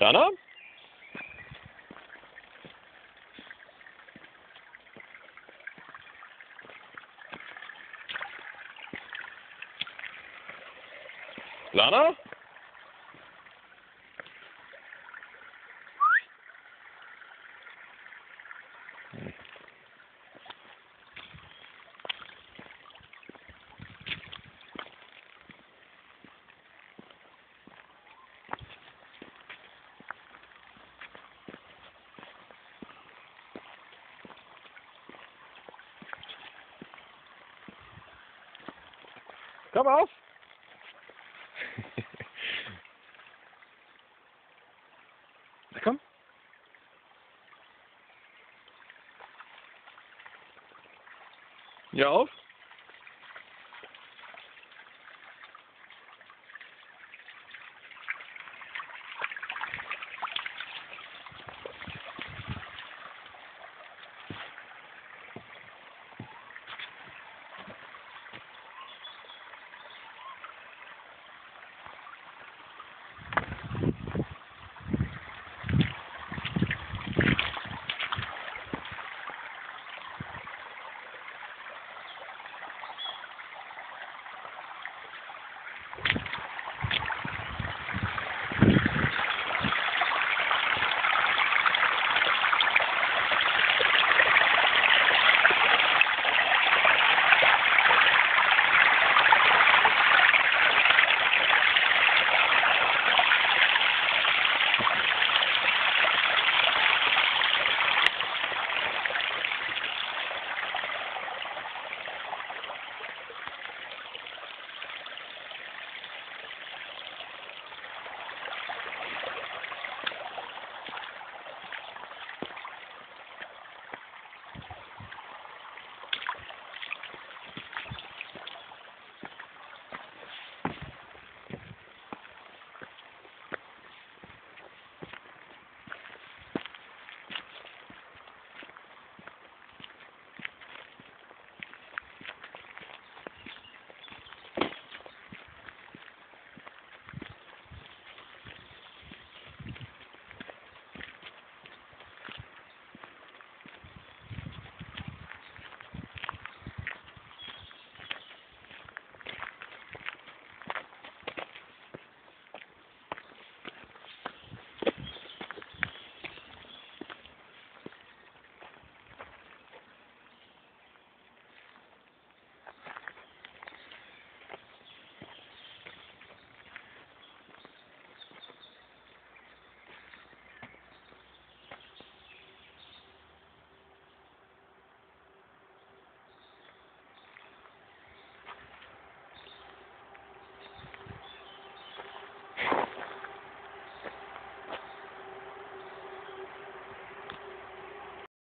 Jana? Lana? Auf! Na komm. Ja, auf.